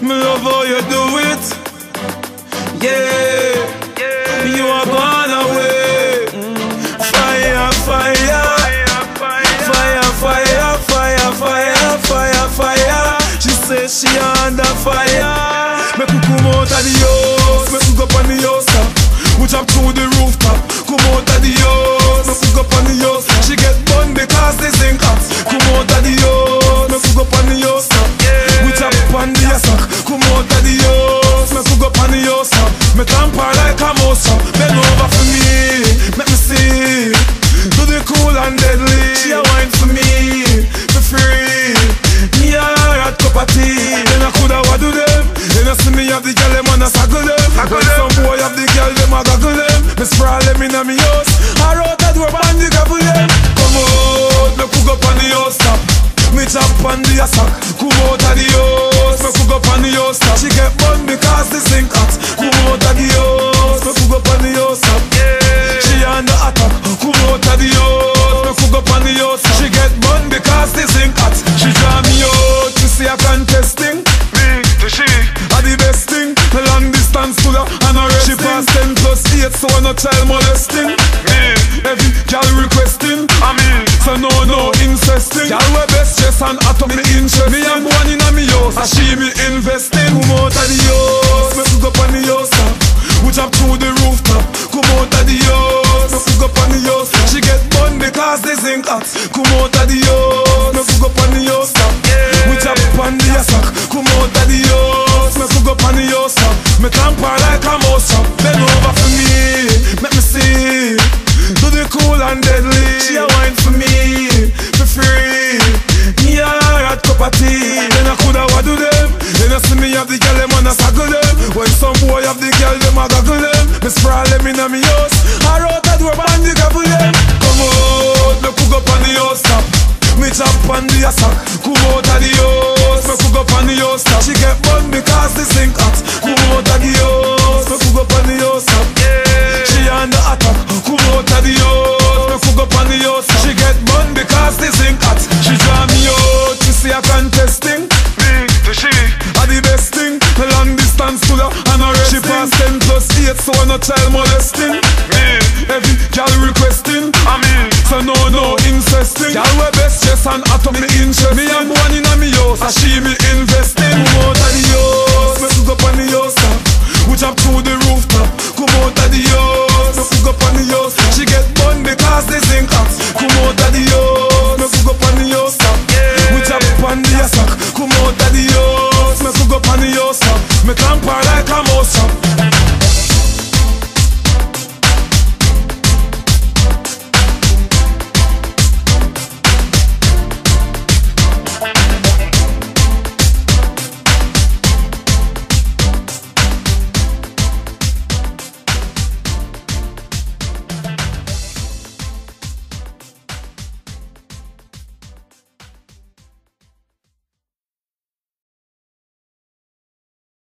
Me love how you do it. Yeah, you are gone away. Fire, fire, fire, fire, fire, fire, fire, fire. She says she under fire. Me come out of the me could go on the house top. Me tamper like a mouse up, bend over for me, make me see. Do the cool and deadly. She a wine for me, for free. Me a hot cup of tea. Then I coulda do them. Then I see me have the girl them and I saggle them. When some boy have the girl them a goggle them. Me sprawl them inna me house. I wrote Me chop on the sack. Come out of the house, me cook up on the house top. She get bun because the sink hot. Come out of the house, me cook up on the house top. She under attack. Come out of the house, me cook up on the house. She get bun because the zinc hot. She draw me out to see a contesting. Me to she, are the best thing. Long distance to her and a She pass ten plus eight, so I no child molesting. Chest and atom me interest. Me and one inna me house, and she me investing. Come out of the house, me cook up on the house top. We jump through the rooftop. Come out of the house, me cook up on the house. She get bun because the zinc hot. Come out of the house, me cook up on the house top. We jump on the sack. Come out of the house, me cook up on the house top. Me tamper like a mouse up. Bend over for me, make me see. Do the cool and deadly. She a wine for me, cup. Then I coulda do them. Then I see me have the girl them I saggle them. When some boy have the girl them a goggle them. Me sprawl them inna me house. I wrote that door and the gobble them. Come out, me cook up on the house top. Me chop on the sack. Come out of the house, me cook up on the house top. She get bun because the sink hot. Come out of the house, me cook up on the house top. She under attack. Come out of the house, me cook up on the house top. She get bun because the sink distance to her and a She pass ten plus eight, so I no child molesting. Me, every girl requesting. I mean, so no no incesting. Girl we best chest and atom me interest. Me and one inna me house, and she me investing. Come out of the house, me cook up on the house. We jump through the rooftop. Come out of the house, me cook up on the house. She get